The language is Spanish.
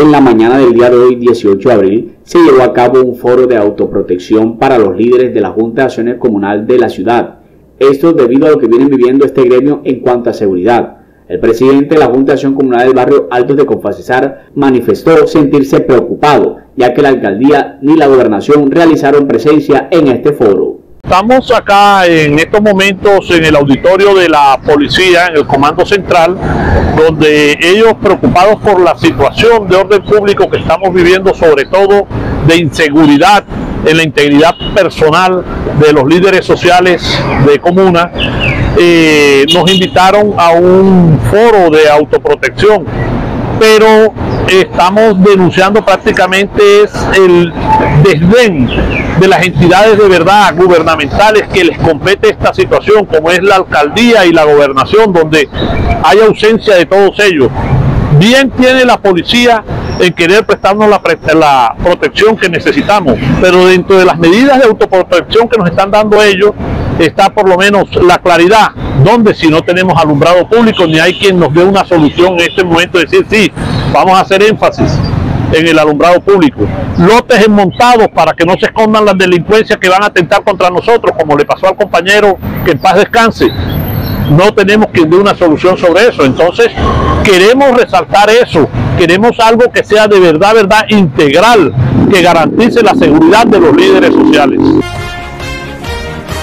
En la mañana del día de hoy, 18 de abril, se llevó a cabo un foro de autoprotección para los líderes de la Junta de Acciones Comunal de la ciudad. Esto debido a lo que vienen viviendo este gremio en cuanto a seguridad. El presidente de la Junta de Acción Comunal del barrio Altos de Confacesar manifestó sentirse preocupado, ya que la alcaldía ni la gobernación realizaron presencia en este foro. Estamos acá en estos momentos en el auditorio de la policía, en el comando central, donde ellos preocupados por la situación de orden público que estamos viviendo, sobre todo de inseguridad en la integridad personal de los líderes sociales de comuna, eh, nos invitaron a un foro de autoprotección, pero estamos denunciando prácticamente el desdén de las entidades de verdad gubernamentales que les compete esta situación, como es la alcaldía y la gobernación, donde hay ausencia de todos ellos. Bien tiene la policía en querer prestarnos la, protección que necesitamos, pero dentro de las medidas de autoprotección que nos están dando ellos está por lo menos la claridad, donde si no tenemos alumbrado público ni hay quien nos dé una solución en este momento, decir sí, vamos a hacer énfasis en el alumbrado público. Lotes montados para que no se escondan las delincuencias que van a atentar contra nosotros, como le pasó al compañero que en paz descanse. No tenemos que dar una solución sobre eso. Entonces, queremos resaltar eso. Queremos algo que sea de verdad, verdad, integral, que garantice la seguridad de los líderes sociales.